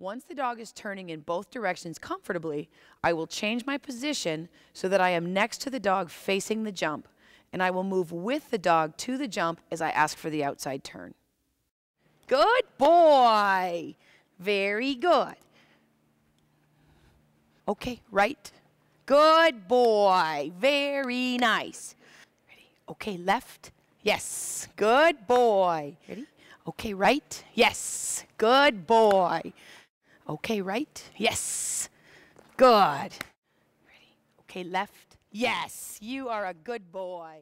Once the dog is turning in both directions comfortably, I will change my position so that I am next to the dog facing the jump, and I will move with the dog to the jump as I ask for the outside turn. Good boy. Very good. Okay, right. Good boy. Very nice. Ready? Okay, left. Yes. Good boy. Ready? Okay, right. Yes. Good boy. Okay, right. Yes. Good. Ready? Okay, left. Yes. You are a good boy.